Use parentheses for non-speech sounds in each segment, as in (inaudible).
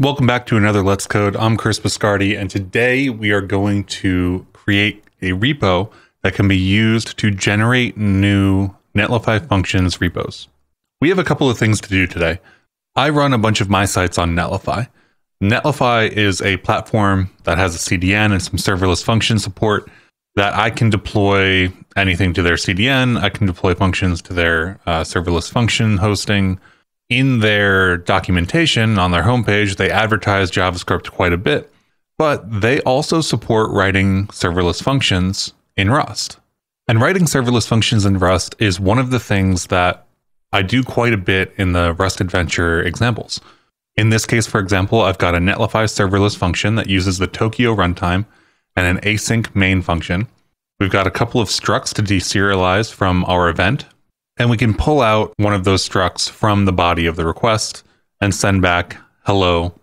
Welcome back to another Let's Code. I'm Chris Biscardi, and today we are going to create a repo that can be used to generate new Netlify functions repos. We have a couple of things to do today. I run a bunch of my sites on Netlify. Netlify is a platform that has a CDN and some serverless function support that I can deploy anything to their CDN. I can deploy functions to their uh, serverless function hosting in their documentation on their homepage, they advertise JavaScript quite a bit, but they also support writing serverless functions in Rust. And writing serverless functions in Rust is one of the things that I do quite a bit in the Rust Adventure examples. In this case, for example, I've got a Netlify serverless function that uses the Tokio runtime and an async main function. We've got a couple of structs to deserialize from our event, and we can pull out one of those structs from the body of the request and send back hello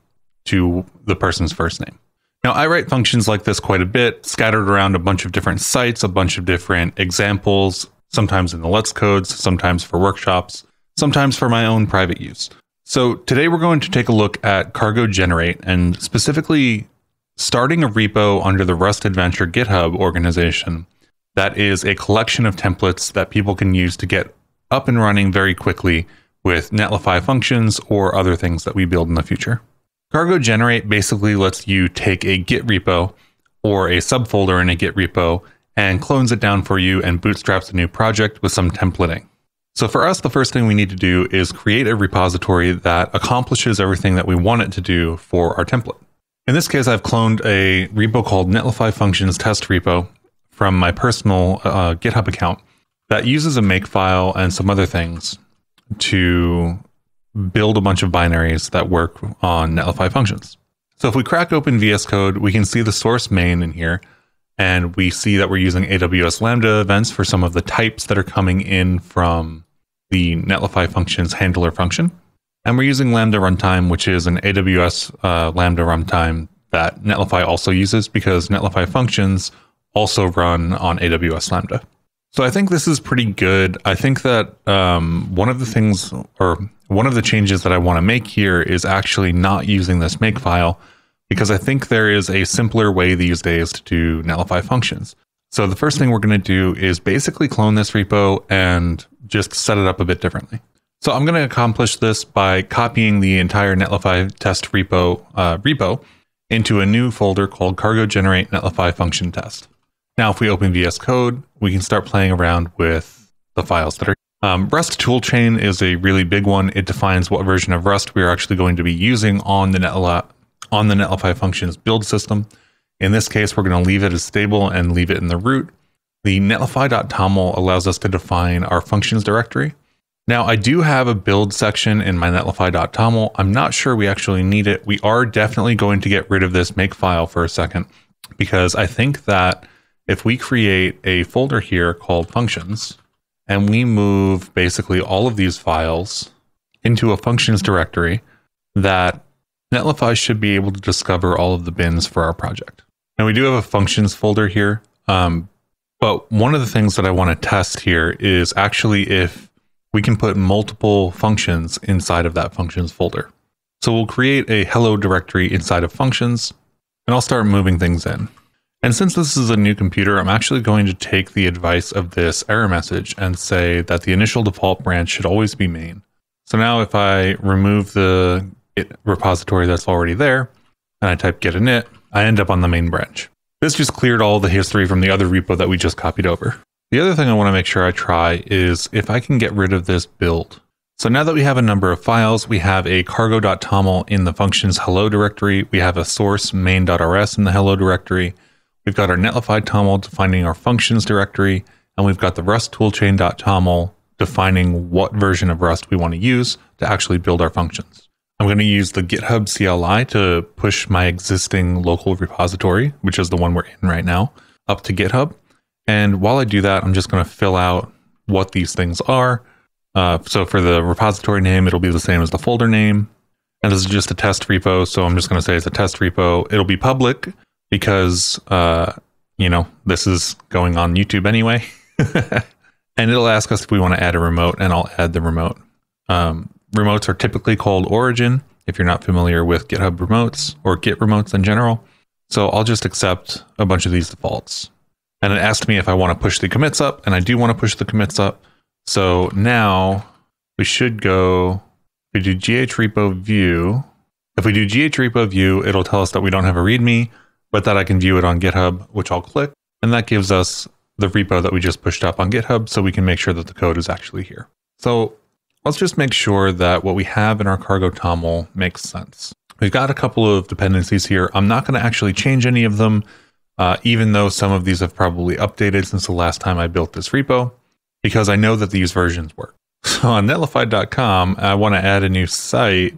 to the person's first name. Now, I write functions like this quite a bit, scattered around a bunch of different sites, a bunch of different examples, sometimes in the Let's Codes, sometimes for workshops, sometimes for my own private use. So today we're going to take a look at Cargo Generate and specifically starting a repo under the Rust Adventure GitHub organization that is a collection of templates that people can use to get up and running very quickly with Netlify functions or other things that we build in the future. Cargo Generate basically lets you take a Git repo or a subfolder in a Git repo and clones it down for you and bootstraps a new project with some templating. So for us, the first thing we need to do is create a repository that accomplishes everything that we want it to do for our template. In this case, I've cloned a repo called Netlify Functions Test Repo from my personal uh, GitHub account that uses a makefile and some other things to build a bunch of binaries that work on Netlify functions. So if we crack open VS Code, we can see the source main in here, and we see that we're using AWS Lambda events for some of the types that are coming in from the Netlify functions handler function. And we're using Lambda runtime, which is an AWS uh, Lambda runtime that Netlify also uses because Netlify functions also run on AWS Lambda. So I think this is pretty good. I think that um, one of the things or one of the changes that I want to make here is actually not using this makefile because I think there is a simpler way these days to do Netlify functions. So the first thing we're going to do is basically clone this repo and just set it up a bit differently. So I'm going to accomplish this by copying the entire Netlify test repo uh, repo into a new folder called cargo generate netlify function test. Now, if we open VS Code, we can start playing around with the files that are. Um, Rust toolchain is a really big one. It defines what version of Rust we are actually going to be using on the on the Netlify functions build system. In this case, we're going to leave it as stable and leave it in the root. The netlify.toml allows us to define our functions directory. Now, I do have a build section in my netlify.toml. I'm not sure we actually need it. We are definitely going to get rid of this makefile for a second because I think that if we create a folder here called functions and we move basically all of these files into a functions directory that Netlify should be able to discover all of the bins for our project. Now we do have a functions folder here, um, but one of the things that I want to test here is actually if we can put multiple functions inside of that functions folder. So we'll create a hello directory inside of functions and I'll start moving things in. And since this is a new computer, I'm actually going to take the advice of this error message and say that the initial default branch should always be main. So now if I remove the Git repository that's already there and I type git init, I end up on the main branch. This just cleared all the history from the other repo that we just copied over. The other thing I want to make sure I try is if I can get rid of this build. So now that we have a number of files, we have a cargo.toml in the functions hello directory, we have a source main.rs in the hello directory, We've got our netlify toml defining our functions directory, and we've got the rust toolchain.toml defining what version of Rust we want to use to actually build our functions. I'm going to use the GitHub CLI to push my existing local repository, which is the one we're in right now, up to GitHub. And while I do that, I'm just going to fill out what these things are. Uh, so for the repository name, it'll be the same as the folder name. And this is just a test repo. So I'm just going to say it's a test repo. It'll be public because uh, you know this is going on YouTube anyway, (laughs) and it'll ask us if we want to add a remote, and I'll add the remote. Um, remotes are typically called origin, if you're not familiar with GitHub remotes or Git remotes in general. So I'll just accept a bunch of these defaults. And it asked me if I want to push the commits up, and I do want to push the commits up. So now we should go, we do gh repo view. If we do gh repo view, it'll tell us that we don't have a README, but that I can view it on GitHub, which I'll click. And that gives us the repo that we just pushed up on GitHub so we can make sure that the code is actually here. So let's just make sure that what we have in our cargo toml makes sense. We've got a couple of dependencies here. I'm not going to actually change any of them, uh, even though some of these have probably updated since the last time I built this repo, because I know that these versions work. (laughs) So on netlify.com, I want to add a new site.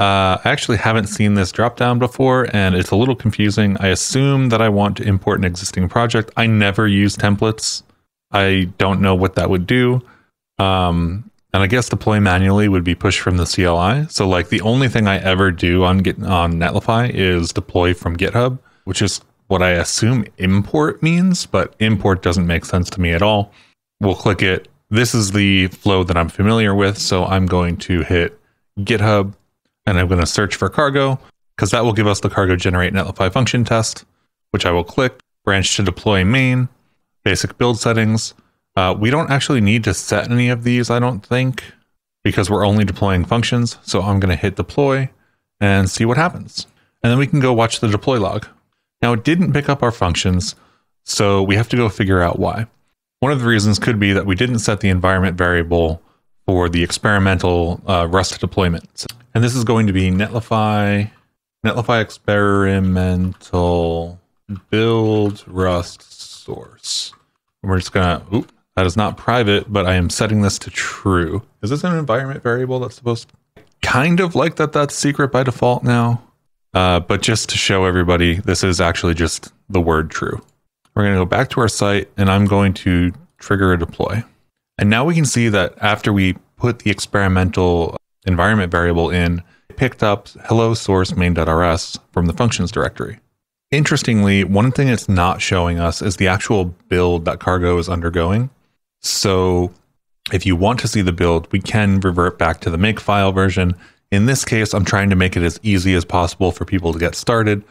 Uh, I actually haven't seen this dropdown before, and it's a little confusing. I assume that I want to import an existing project. I never use templates. I don't know what that would do. Um, and I guess deploy manually would be pushed from the CLI. So like the only thing I ever do on Git on Netlify is deploy from GitHub, which is what I assume import means, but import doesn't make sense to me at all. We'll click it. This is the flow that I'm familiar with. So I'm going to hit GitHub and I'm going to search for cargo because that will give us the cargo generate netlify function test, which I will click, branch to deploy main, basic build settings. Uh, we don't actually need to set any of these, I don't think, because we're only deploying functions. So I'm going to hit deploy and see what happens. And then we can go watch the deploy log. Now it didn't pick up our functions, so we have to go figure out why. One of the reasons could be that we didn't set the environment variable for the experimental uh, Rust deployment. And this is going to be Netlify, Netlify experimental build Rust source. And we're just gonna, oop, that is not private, but I am setting this to true. Is this an environment variable that's supposed to, kind of like that that's secret by default now? Uh, but just to show everybody, this is actually just the word true. We're to go back to our site and I'm going to trigger a deploy. And now we can see that after we put the experimental environment variable in, it picked up hello source main.rs from the functions directory. Interestingly, one thing it's not showing us is the actual build that cargo is undergoing. So if you want to see the build, we can revert back to the makefile version. In this case, I'm trying to make it as easy as possible for people to get started.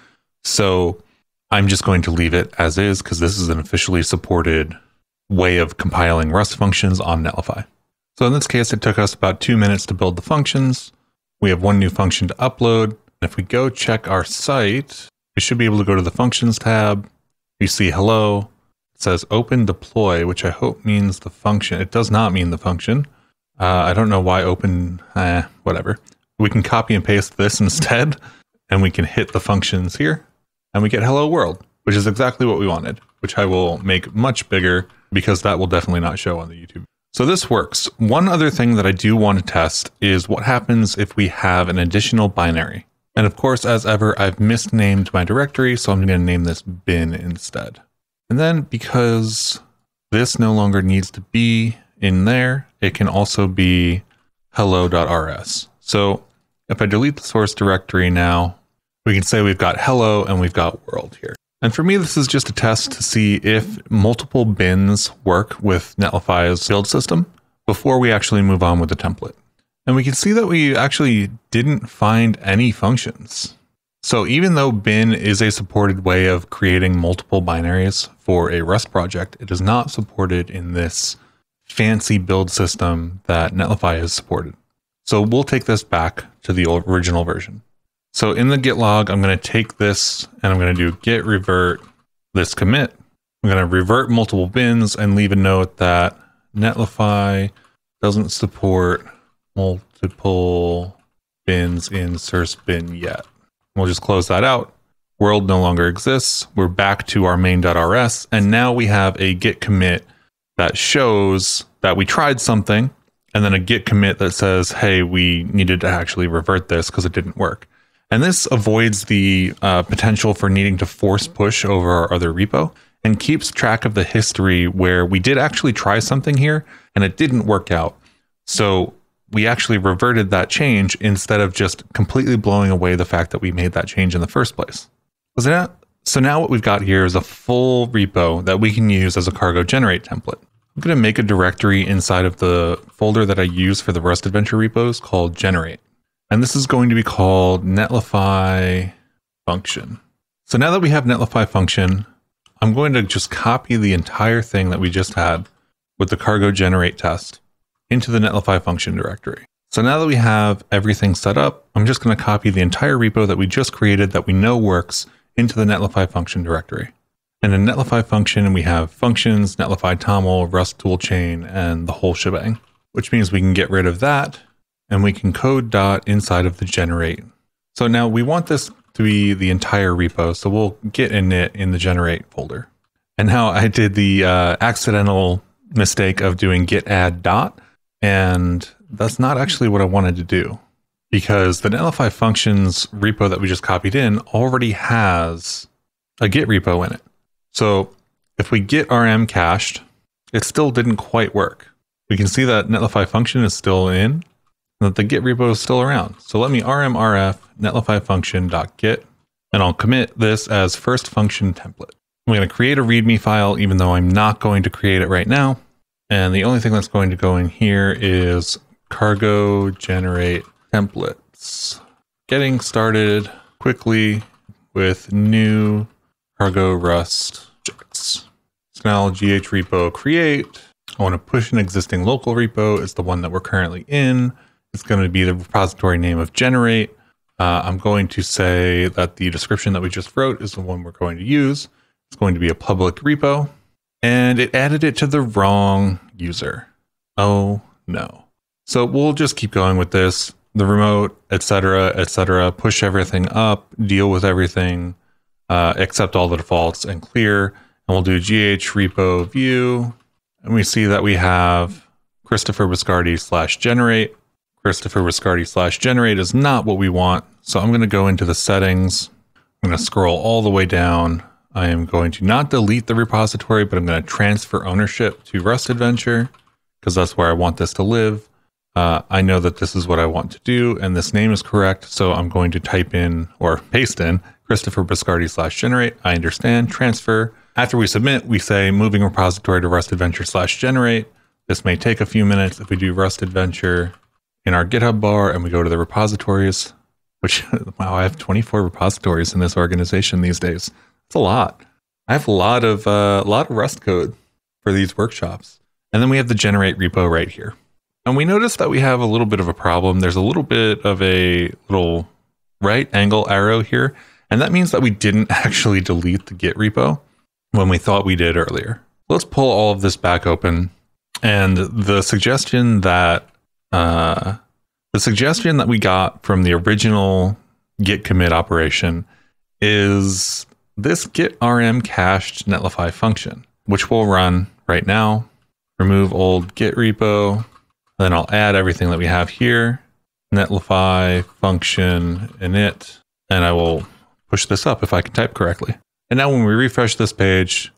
So I'm just going to leave it as is because this is an officially supported way of compiling Rust functions on Netlify. So in this case, it took us about two minutes to build the functions. We have one new function to upload. And if we go check our site, we should be able to go to the functions tab. You see hello. It says open deploy, which I hope means the function. It does not mean the function. Uh, I don't know why open, eh, whatever. We can copy and paste this (laughs) instead, and we can hit the functions here, and we get hello world, which is exactly what we wanted, which I will make much bigger because that will definitely not show on the YouTube. So this works. One other thing that I do want to test is what happens if we have an additional binary. And of course, as ever, I've misnamed my directory, so I'm going to name this bin instead. And then because this no longer needs to be in there, it can also be hello.rs. So if I delete the source directory now, we can say we've got hello and we've got world here. And for me, this is just a test to see if multiple bins work with Netlify's build system before we actually move on with the template. And we can see that we actually didn't find any functions. So even though bin is a supported way of creating multiple binaries for a Rust project, it is not supported in this fancy build system that Netlify has supported. So we'll take this back to the original version. So in the git log, I'm going to take this and I'm going to do git revert this commit. I'm going to revert multiple bins and leave a note that Netlify doesn't support multiple bins in source bin yet. We'll just close that out. World no longer exists. We're back to our main.rs. And now we have a git commit that shows that we tried something and then a git commit that says, hey, we needed to actually revert this because it didn't work. And this avoids the uh, potential for needing to force push over our other repo and keeps track of the history where we did actually try something here and it didn't work out. So we actually reverted that change instead of just completely blowing away the fact that we made that change in the first place. So now, so now what we've got here is a full repo that we can use as a cargo generate template. I'm going to make a directory inside of the folder that I use for the Rust Adventure repos called generate. And this is going to be called netlify function. So now that we have netlify function, I'm going to just copy the entire thing that we just had with the cargo generate test into the netlify function directory. So now that we have everything set up, I'm just going to copy the entire repo that we just created that we know works into the netlify function directory. And in netlify function, we have functions, netlify toml, rust toolchain, and the whole shebang, which means we can get rid of that and we can code dot inside of the generate. So now we want this to be the entire repo. So we'll git init in the generate folder. And now I did the uh, accidental mistake of doing git add dot. And that's not actually what I wanted to do because the netlify functions repo that we just copied in already has a git repo in it. So if we git rm cached, it still didn't quite work. We can see that netlify function is still in that the git repo is still around. So let me rmrf netlify function.git and I'll commit this as first function template. I'm going to create a README file, even though I'm not going to create it right now. And the only thing that's going to go in here is cargo generate templates. Getting started quickly with new cargo rust objects. So now gh repo create. I want to push an existing local repo. It's the one that we're currently in. It's going to be the repository name of generate. Uh, I'm going to say that the description that we just wrote is the one we're going to use. It's going to be a public repo. And it added it to the wrong user. Oh no. So we'll just keep going with this. The remote, etc., etc. Push everything up, deal with everything, uh, accept all the defaults, and clear. And we'll do gh repo view, and we see that we have Christopher Biscardi slash generate. Christopher Biscardi slash generate is not what we want. So I'm going to go into the settings. I'm going to scroll all the way down. I am going to not delete the repository, but I'm going to transfer ownership to Rust Adventure because that's where I want this to live. Uh, I know that this is what I want to do and this name is correct. So I'm going to type in or paste in Christopher Biscardi slash generate. I understand transfer. After we submit, we say moving repository to Rust Adventure slash generate. This may take a few minutes if we do Rust Adventure in our GitHub bar and we go to the repositories, which, (laughs) wow, I have 24 repositories in this organization these days. It's a lot. I have a lot of, uh, a lot of Rust code for these workshops. And then we have the generate repo right here. And we notice that we have a little bit of a problem. There's a little bit of a little right angle arrow here. And that means that we didn't (laughs) actually delete the Git repo when we thought we did earlier. Let's pull all of this back open. And the suggestion that uh, the suggestion that we got from the original git commit operation is this git rm cached netlify function, which we'll run right now. Remove old git repo. Then I'll add everything that we have here. Netlify function init, and I will push this up if I can type correctly. And now when we refresh this page,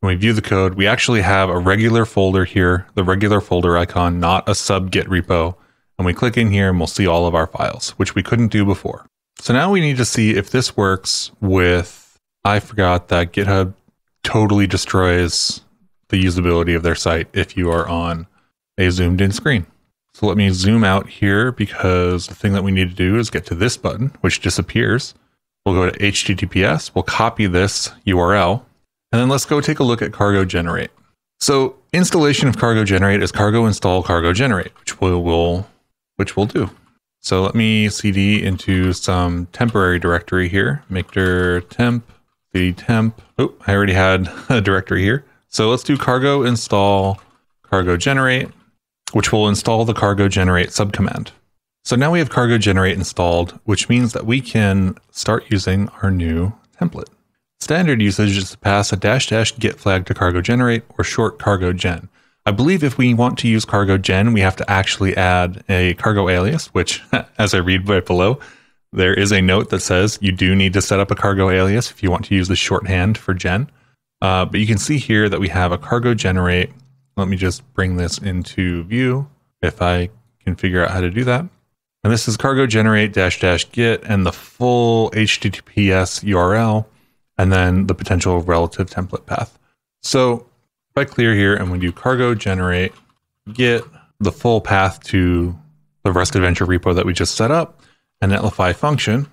when we view the code, we actually have a regular folder here, the regular folder icon, not a sub git repo. And we click in here and we'll see all of our files, which we couldn't do before. So now we need to see if this works with, I forgot that GitHub totally destroys the usability of their site if you are on a zoomed in screen. So let me zoom out here because the thing that we need to do is get to this button, which disappears. We'll go to HTTPS, we'll copy this URL, and then let's go take a look at Cargo Generate. So installation of Cargo Generate is cargo install cargo generate, which we will which we'll do. So let me cd into some temporary directory here, dir temp, cd temp. Oh, I already had (laughs) a directory here. So let's do cargo install cargo generate, which will install the cargo generate subcommand. So now we have cargo generate installed, which means that we can start using our new template. Standard usage is to pass a dash dash git flag to cargo generate or short cargo gen. I believe if we want to use cargo gen, we have to actually add a cargo alias, which (laughs) as I read right below, there is a note that says you do need to set up a cargo alias if you want to use the shorthand for gen. Uh, but you can see here that we have a cargo generate. Let me just bring this into view if I can figure out how to do that. And this is cargo generate dash dash git and the full HTTPS URL, and then the potential relative template path. So if I clear here and we do cargo generate git, the full path to the Rust Adventure repo that we just set up, a netlify function,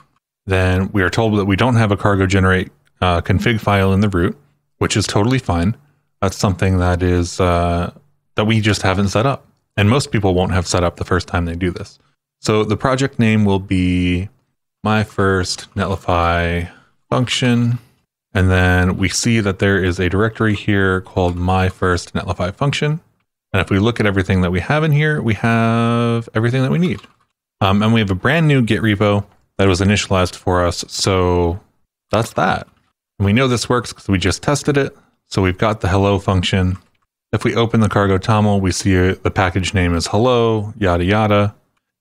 then we are told that we don't have a cargo generate uh, config file in the root, which is totally fine. That's something that is uh, that we just haven't set up, and most people won't have set up the first time they do this. So the project name will be my first netlify function. And then we see that there is a directory here called my first netlify function. And if we look at everything that we have in here, we have everything that we need. Um, and we have a brand new Git repo that was initialized for us. So that's that. And we know this works because we just tested it. So we've got the hello function. If we open the cargo toml, we see the package name is hello, yada, yada.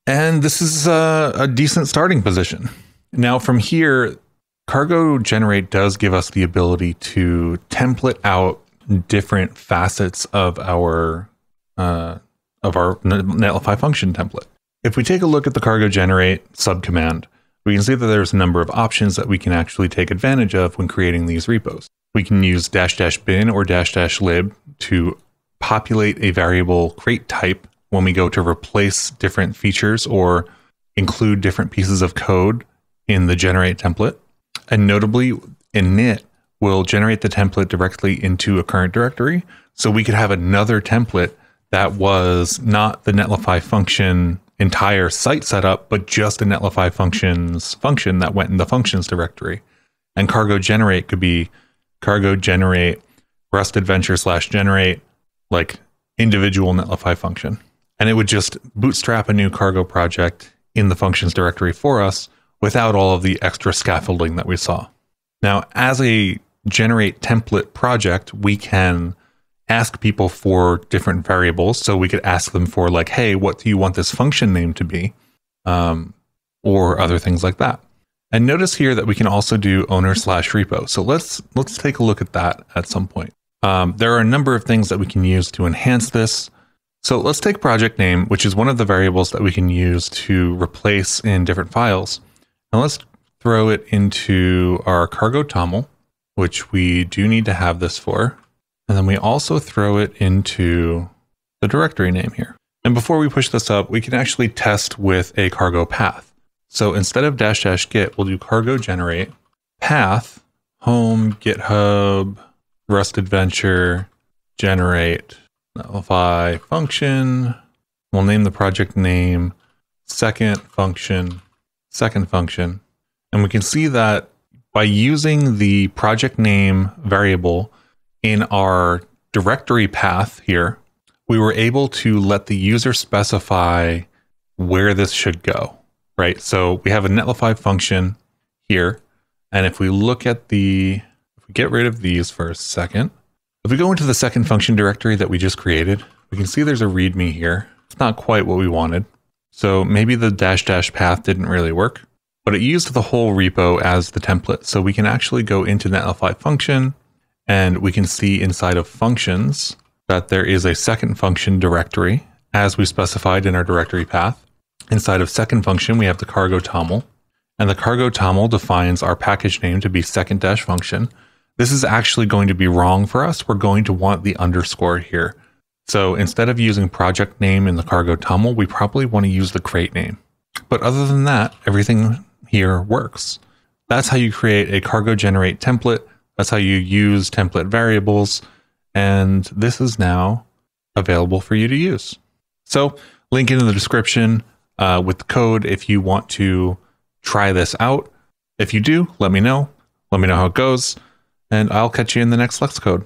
And this is a, a decent starting position. Now, from here, Cargo Generate does give us the ability to template out different facets of our uh, of our Netlify function template. If we take a look at the Cargo Generate subcommand, we can see that there's a number of options that we can actually take advantage of when creating these repos. We can use dash dash bin or dash dash lib to populate a variable crate type when we go to replace different features or include different pieces of code in the generate template. And notably, init will generate the template directly into a current directory. So we could have another template that was not the netlify function entire site setup, but just a netlify functions function that went in the functions directory. And cargo generate could be cargo generate rust adventure slash generate like individual netlify function and it would just bootstrap a new cargo project in the functions directory for us without all of the extra scaffolding that we saw. Now, as a generate template project, we can ask people for different variables. So we could ask them for like, hey, what do you want this function name to be? Um, or other things like that. And notice here that we can also do owner slash repo. So let's let's take a look at that at some point. Um, there are a number of things that we can use to enhance this. So let's take project name, which is one of the variables that we can use to replace in different files. And let's throw it into our cargo toml, which we do need to have this for. And then we also throw it into the directory name here. And before we push this up, we can actually test with a cargo path. So instead of dash dash git, we'll do cargo generate path home github rust adventure generate Netlify function. We'll name the project name second function, second function. And we can see that by using the project name variable in our directory path here, we were able to let the user specify where this should go, right? So we have a netlify function here. And if we look at the, if we get rid of these for a second, if we go into the second function directory that we just created, we can see there's a README here. It's not quite what we wanted. So maybe the dash dash path didn't really work, but it used the whole repo as the template. So we can actually go into netlify function and we can see inside of functions that there is a second function directory as we specified in our directory path. Inside of second function, we have the cargo toml and the cargo toml defines our package name to be second dash function this is actually going to be wrong for us. We're going to want the underscore here. So instead of using project name in the cargo toml, we probably want to use the crate name. But other than that, everything here works. That's how you create a cargo generate template. That's how you use template variables. And this is now available for you to use. So link in the description uh, with the code if you want to try this out. If you do, let me know. Let me know how it goes and I'll catch you in the next Let's Code.